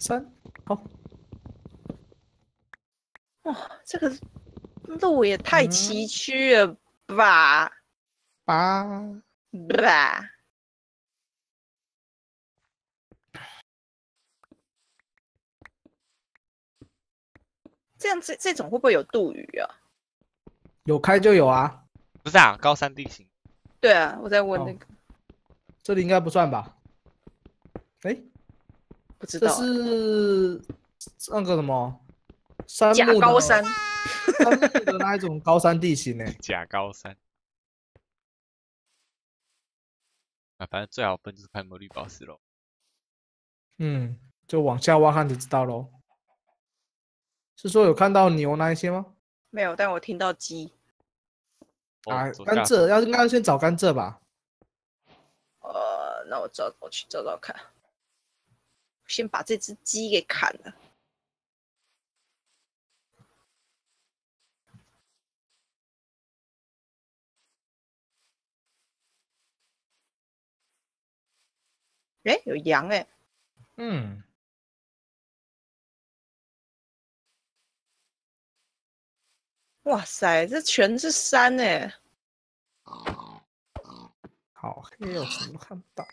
三，好，哇，这个路也太崎岖了吧！八，吧，这样这这种会不会有杜鱼啊？有开就有啊，不是啊，高山地形。对啊，我在问那哦个，这里应该不算吧？哎，这不知道啊是那个什么山假高山，山木的那一种高山地形呢？假高山。啊，反正最好分就是看有没有绿宝石喽。嗯，就往下挖看就知道喽。是说有看到牛那一些吗？没有，但我听到鸡。哦啊，甘蔗要应该要先找甘蔗吧？呃，那我找我去找找看，先把这只鸡给砍了。哎，有羊哎、嗯，哇塞，这全是山哎、好黑哦，什么都看不到。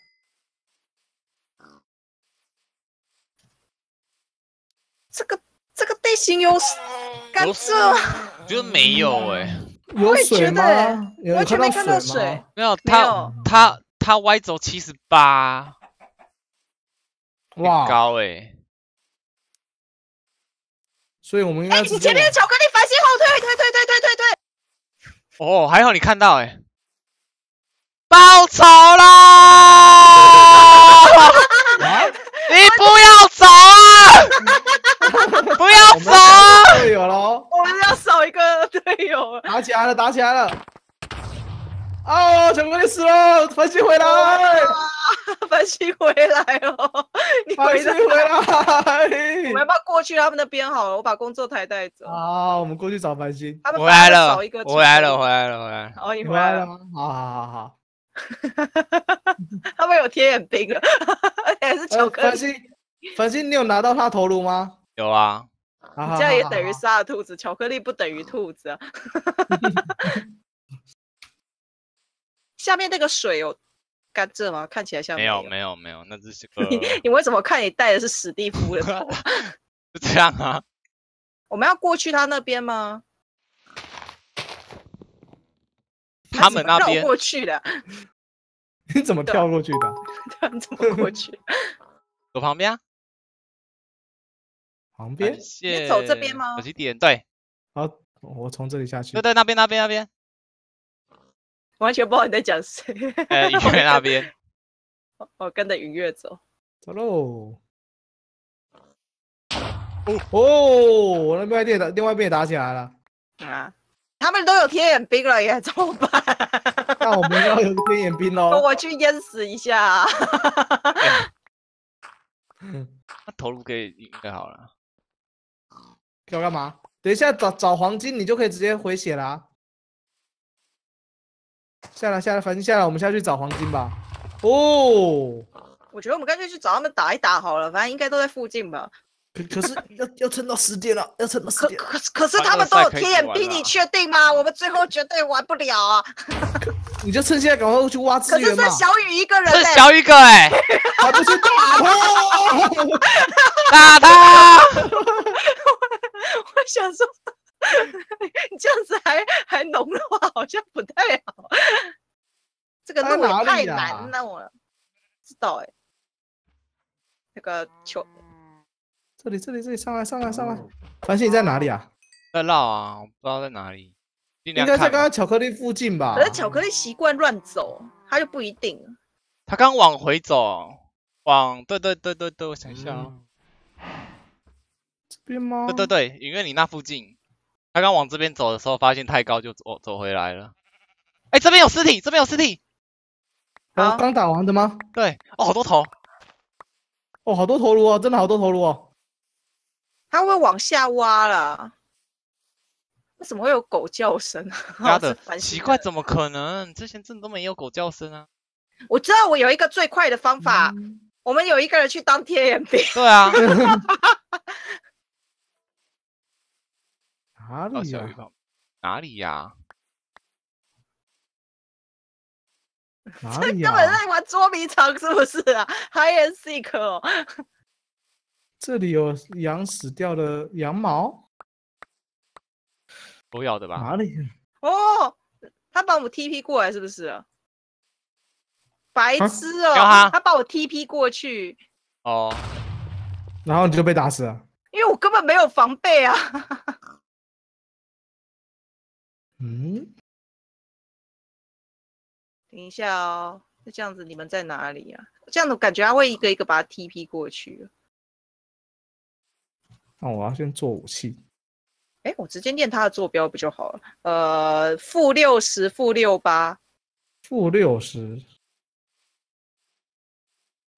这个这个地形有甘有蔗吗，我觉得没有哎、有也觉水吗完全没看到水？没有他有。他他 Y 轴七十八，很哇，高哎、所以我们应哎、该直接你前面的巧克力反向后退，退退退退退。退，哦，还好你看到哎、报仇啦！往你不要走啊！不要我们走啊！队友喽，我们要少一个队友了。打起来了，打起来了！哦，巧克力死了，繁星回来，繁星回来哦，你繁星回来，回来！我们要不要过去他们那边好了？我把工作台带走。好，我们过去找繁星。他们回来了，反而少一个回来了，回来了，回来了。哦，你你回来了。吗？好好好好。他们有贴眼冰了，而 且还是巧呃，克力。繁星，繁星，你有拿到他头颅吗？有啊，好你这样也等于杀了兔子，巧克力不等于兔子啊。下面那个水有甘蔗吗？看起来像没有有。没有没有，那只是个 你为什么看你戴的是史蒂夫的头？就这样啊。我们要过去他那边吗？他们那绕边过去的，你怎么跳过去的？你怎么过去？我旁边啊，旁边感？谢走这边吗有几点？对好，我从这里下去对。对，那边那边那边，完全不知道你在讲谁。呃，音乐那边。我跟着云月走。走喽。哦，我那边电打，另外一边也打起来了。啊，他们都有天眼兵了耶，怎么办？那我们要有天眼兵喽。我去淹死一下啊、那头颅可以应该好了。要干嘛？等一下找找黄金，你就可以直接回血啦、下来下来，反正下来，我们下去找黄金吧。哦，我觉得我们干脆去找他们打一打好了，反正应该都在附近吧。可可是要要撑到十点了，要撑到十可点。可是可是他们都有赛可以贴眼冰，玩啦你确定吗？我们最后绝对玩不了啊！你就趁现在赶快去挖资可是源嘛剩，小雨一个人这嘞、小一个哎，还不去 打他？打他！我想说，你这样子还还浓的话，好像不太好。这个他在路也太难弄了，我知道哎、那个球这里这里这里，上来上来上来。繁星你在哪里啊？在绕啊，我不知道在哪里。尽应该在。刚刚巧克力附近吧？可是巧克力习惯乱走，他就不一定。他刚往回走，往对对对对对，我想一下哦，这边吗？对对对，因为你那附近，他刚往这边走的时候，发现太高就走走回来了。哎，这边有尸体，这边有尸体，啊刚刚打完的吗？对，哦，好多头，哦，好多头颅哦，真的好多头颅哦。他会往下挖了？为什么会有狗叫声 奇怪，怎么可能？之前真的都没有狗叫声啊！我知道我有一个最快的方法，嗯我们有一个人去当天眼饼，对啊，哪里呀、到小鱼旁哪里呀？哪里呀、根本在玩捉迷藏是不是啊？Hide and seek 哦，这里有羊死掉的羊毛，我咬的吧？哪里？哦，他把我们 TP 过来是不是啊？白啊痴哦、他把我 TP 过去，哦，然后你就被打死了。因为我根本没有防备啊。嗯，等一下哦，那这样子你们在哪里啊、这样子我感觉他会一个一个把他 TP 过去。那我要先做武器。哎，我直接念他的坐标不就好了？呃，负六十，负六八，负六十，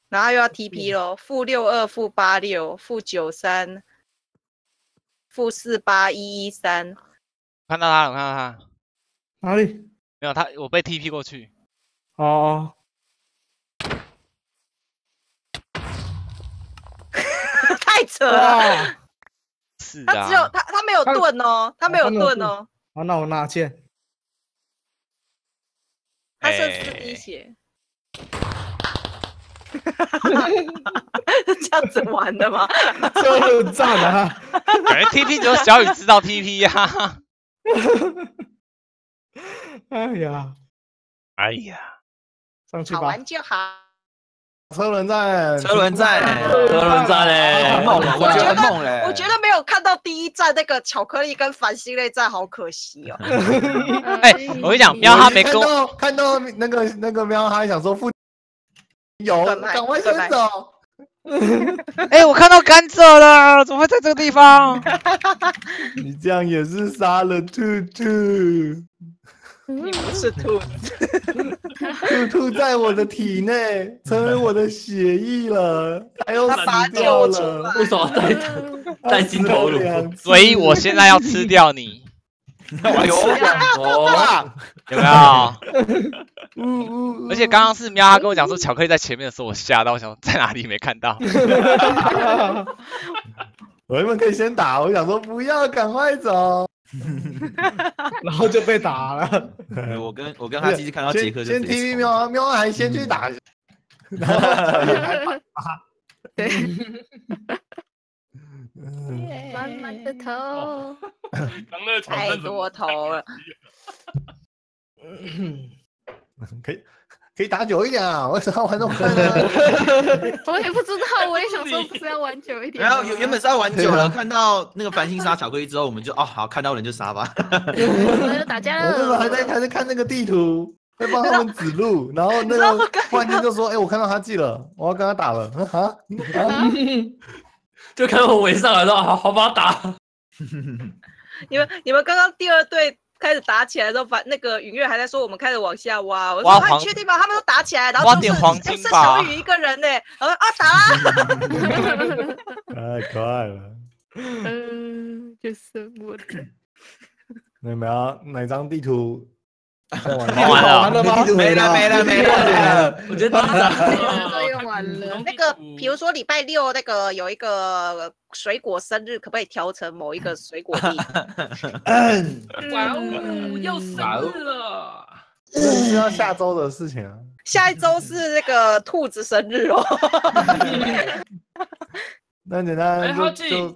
然后又要 TP 咯，负六二，负八六，负九三，负四八一一三。看到他了，我看到他，哪里？没有他，我被 TP 过去。哦，太扯了，哇！是他只有啊，他他没有盾哦，他没有盾盾哦，好，那我拿剑。他剩四滴哎血。是 这样子玩的吗？就很赞啊！感觉 TP 只有小雨知道 TP 呀。哎呀，哎呀，上去吧好玩。就好。车轮战，车轮战，车车轮战嘞，梦我觉得我觉得嘞，我觉得没有看到第一站那个巧克力跟繁星那站，好可惜哦。哎，我跟你讲，喵哈没跟我，看到看到那个那个喵，他还想说附有，赶快先走。哎，我看到甘蔗了，怎么会在这个地方？你这样也是杀了兔兔，你不是兔子，兔兔在我的体内成为我的血液了，还有他把它死掉为什么在在镜头里？所以我现在要吃掉你，哎呦，哦，有没有？呜呜呜而且刚刚是喵，他跟我讲说巧克力在前面的时候，我吓到，我想在哪里没看到。我原本可以先打，我想说不要，赶快走。然后就被打了。我跟我跟哈基看到杰克就先直接 TV 喵喵还先去打，然后对，嗯满满的头，太多头了。可以可以打久一点啊！为什么要玩那么快呢？我也不知道，我也想说不是要玩久一点。然后原原本是要玩久了，看到那个繁星杀巧克力之后，我们就哦好，看到人就杀吧。我就打架我那时候还在。还在看那个地图，会帮他们指路，然后那个突然间就说：“哎，我看到他记了，我要跟他打了。”啊啊！就看到我围上来说好好把他打，你们你们刚刚第二队开始打起来的时候，把那个允月还在说我们开始往下挖。我说啊，你确定吗？他们都打起来，然后挖都是点黄金哎剩小雨一个人呢。然后啊打啦，太可爱了。嗯，就是我的。那 你们要哪张地图？在玩玩完了没了吗？没了没了没了，我觉得都用完了。那个比如说礼拜六那个有一个水果生日，可不可以调成某一个水果地？哇哦，又生日了，这是要下周的事情啊。下一周是那个兔子生日哦。那简单就哎好记就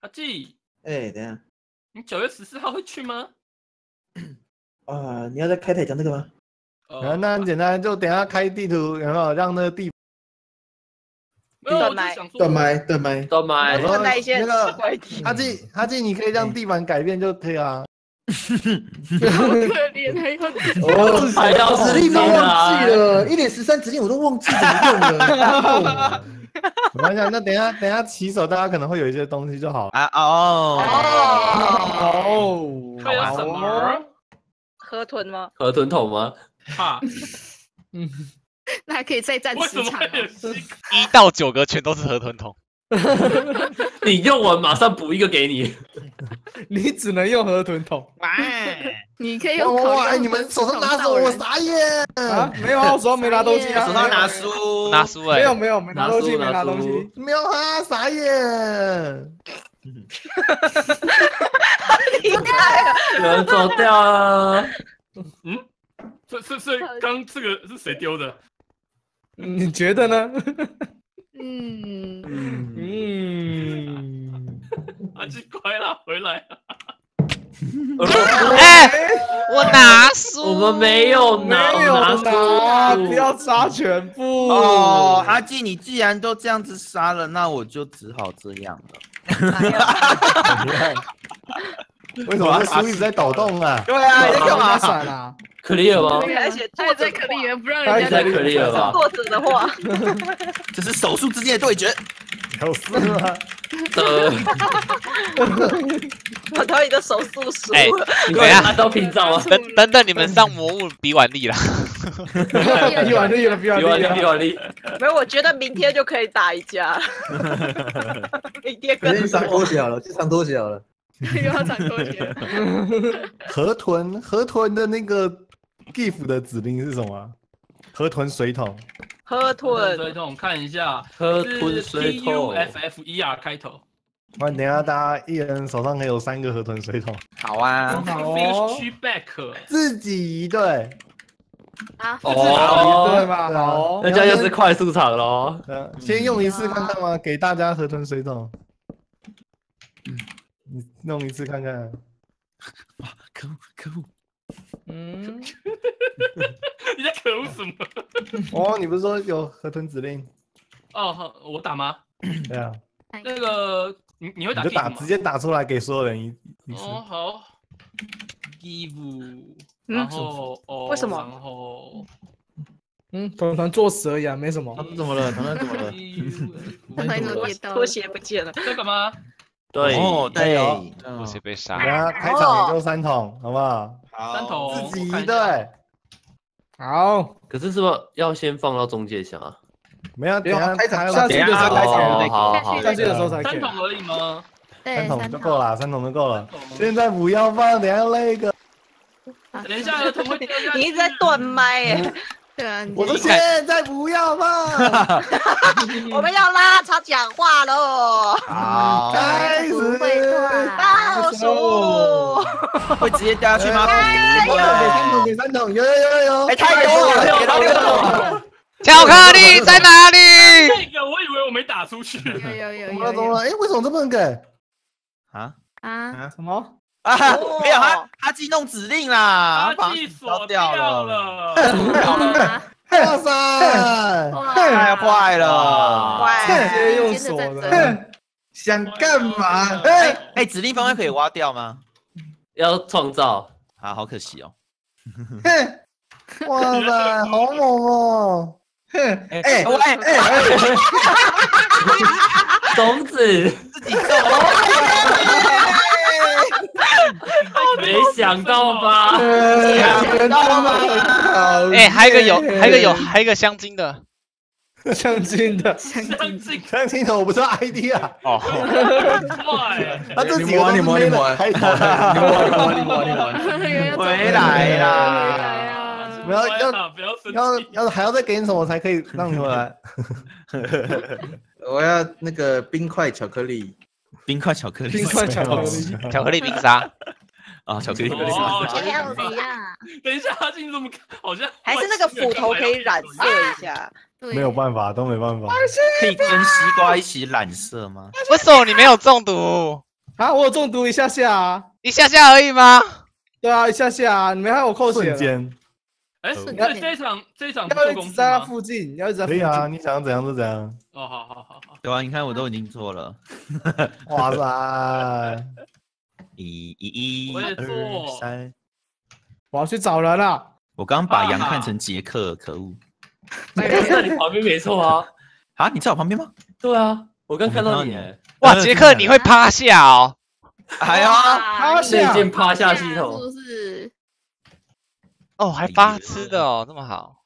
阿季，哎，等下，你九月十四号会去吗？啊，你要在开台讲这个吗？呃那很简单，就等下开地图，有没有让那个地没有，我就断麦想说断麦，断麦。断麦我说看到一些那个阿纪阿纪，你可以让地板改变就可以啊。好可怜，还要哦，还要指令都忘记了，一点十三指令我都忘记怎么用了。我跟你讲，那等下等下起手，大家可能会有一些东西就好了。啊哦，哦，还有什么？河豚吗？河豚桶吗？哈，嗯，那还可以再战为什么十场哦。会有西 一到九个全都是河豚桶，你用完马上补一个给你。你只能用河豚桶你可以用哇你们手上拿什么？我傻眼。啊？没有啊，我手上没拿东西啊，手上拿书，拿书哎、没有没有没拿东西，没拿东拿书西。没有啊，傻眼。有人走掉了，是是是，刚这个是谁丢的？你觉得呢？嗯，嗯，阿，奇怪了，回来了。哎、我拿书，我们没有没拿，有拿拿，书。不要杀全部。哦，阿纪，你既然都这样子杀了，那我就只好这样了。为什么书一直在抖动啊？对啊，你在干干嘛嘛？闪啊？clear 吗？而且他也在可作者的话里面不让人家在 clear 吧？作者的话，这是手术之间的对决。有事吗？的，我到你的手速输哎了。你可以按到屏障吗？等等等，你们上魔物比腕力啦。比完力了，比完比完力，力了。比完力，没有，我觉得明天就可以打一架。明天跟哎可是长拖小了，就长拖小了。又要长拖鞋。河豚，河豚的那个 GIF 的指令是什么啊？河豚水桶。河豚水吞，桶看一下，喝是吞水 T U 桶，F F E R 开头不然等一下大家一人手上可以有三个河豚水桶，好啊，好 Fish Back，自己一队。啊，对哦，吧？好哦，那这样就是快速场喽。嗯，先用一次看看嘛？给大家河豚水桶。你弄一次看看。哇可恶可恶！嗯，你在可恶什么？哦，你不是说有河豚指令？哦，好，我打吗？对啊，那个你你会打你就打直接打出来给所有人一一次。哦，好，give，嗯然 后哦，为什么然后嗯，团团作死而已啊，没什么。他们怎么了？他们怎么了？他们怎么跌倒了拖鞋不见了。这个吗？对，哦，对，拖鞋被等杀。下开场也就三桶，好不好？三头自己一我看一下队，好，可是是不是要先放到中介想啊？没有，等不要下还有下去的时候开场好好，下去的时候才可以。三桶而已吗？对，三桶三就够了，三桶就够了。现在不要放，等下那个，啊 等一下，儿童会掉下去。你一直在断麦耶，对啊，我说这现在不要放，我们要拉长讲话喽。好，开始。倒数，会直接掉下去吗？给不会三桶，给三桶，有有有有。哎，太多了，给他六桶。巧克力在哪里？这个我以为我没打出去。有有有怎么了？有有怎么了？哎，为什么这不能给？啊啊！什么？啊，哦没有他，他自己弄指令啦，把把记锁掉掉了，哇塞！太坏了。直接用今锁的天的战争想干嘛？哎哎，指令方块可以挖掉吗？要创造，啊，好可惜哦。哇塞，好猛哦！哎哎哎哎，种 子，自己种。没想到吧？想到吗？哎、还有一个有，还有一个有，还有一个香精的。镶金的，镶金，镶金的我不知道 ID 啊，哦，快，他这几个你摸你摸你摸你摸你摸你摸。回来啦回来啊！没有要不要生要气。要还要再给你什么才可以让你回来？我要那个冰块巧克力，冰块巧克力，冰块巧克力，巧克力冰沙。啊，巧克力。哦这样子呀？等一下，他进这么好像 还是那个斧头可以染色一下。对 没有办法，都没办法。可以跟西瓜一起染色吗？为什么你没有中毒？啊，我有中毒一下下啊，一下下而已吗？对啊，一下下啊，你没看我扣血？瞬间哎，瞬这间这一场这一场在他？附近，要一直在。可以啊，你想怎样就怎样。哦，好好好好，对啊，你看我都已经做了，哇塞！一、一、一、二、三。我要去找人了。我刚把羊看成杰克，可恶！在你旁边没错啊。啊，你在我旁边吗？对啊，我刚看到你哇，杰克你会趴下哦。哎呀，趴哇下内建趴下系是统，不是？哦，还发吃的哦，这么好。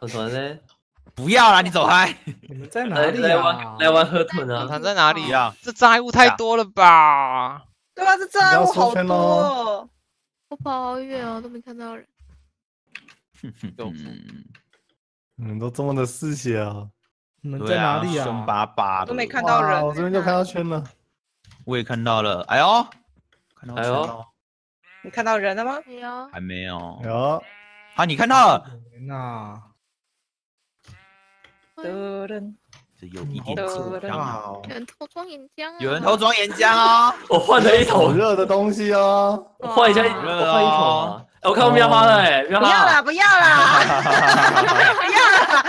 团团呢？不要啦，你走开！你们在哪来里啊来玩？来玩河豚啊！团团在哪里不？要，这债务太多了吧？对啊，这障碍物好多哦。我跑好远哦，都没看到人。嗯，你们都这么的嗜血啊！你们在哪里凶啊？巴巴的，都没看到人我这边就看到圈了。我也看到了，哎呦，看到哎呦！圈了，你看到人了吗？没有，还没有，有，啊，你看到了，那得人这有一点得紧人，好，有人偷装岩浆啊！有人偷装岩浆哦，我换了一桶，热的东西哦。我换一下，哇我换一桶我看到喵花了哎，不要啦，不要啦，不要啦。